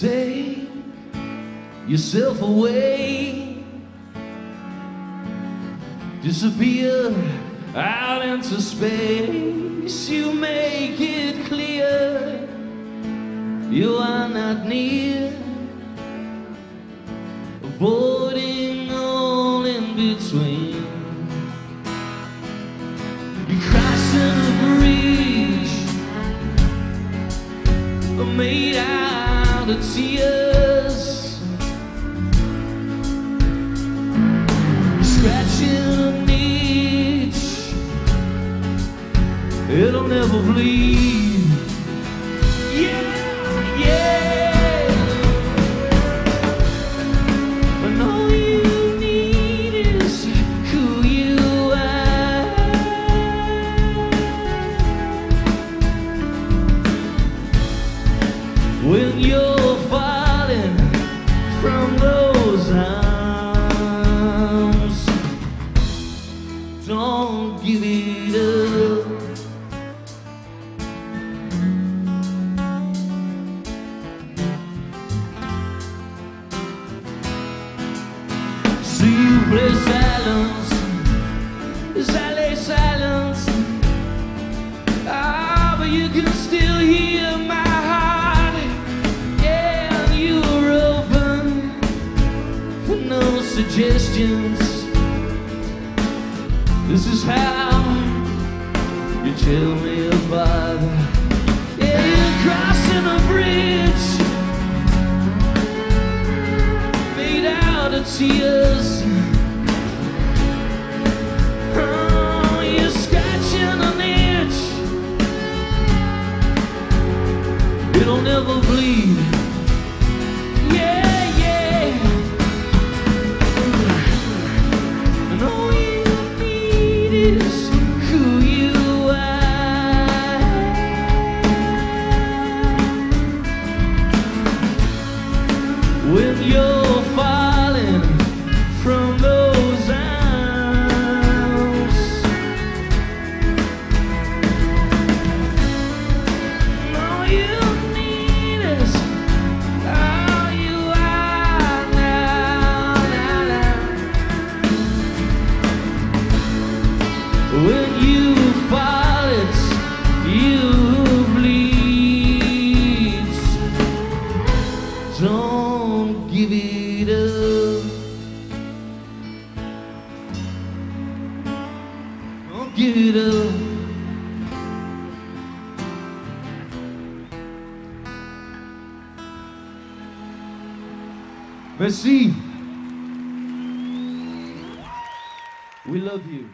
take yourself away, disappear out into space. You make it clear you are not near, avoiding all in between. You're crossing a bridge made out of tears. Scratching an itch, it'll never bleed. Yeah, yeah. All you Silence, silent silence. Ah, but you can still hear my heart. Yeah, you open for no suggestions. This is how you tell me about. Yeah, you're crossing a bridge made out of tears. It'll never bleed. Yeah, yeah. All you need is who you are. When you're When you fall, it's you who bleeds. Don't give it up. Don't give it up. Merci. We love you.